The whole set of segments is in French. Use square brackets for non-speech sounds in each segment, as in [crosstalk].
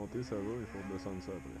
monter, ça va, il faut descendre ça après.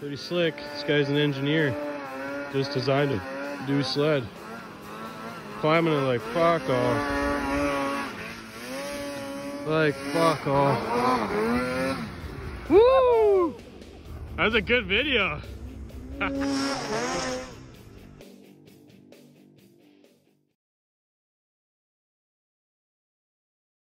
Pretty slick. This guy's an engineer. Just designed a new sled. Climbing it like fuck off. Like fuck off. Woo! That was a good video. [laughs]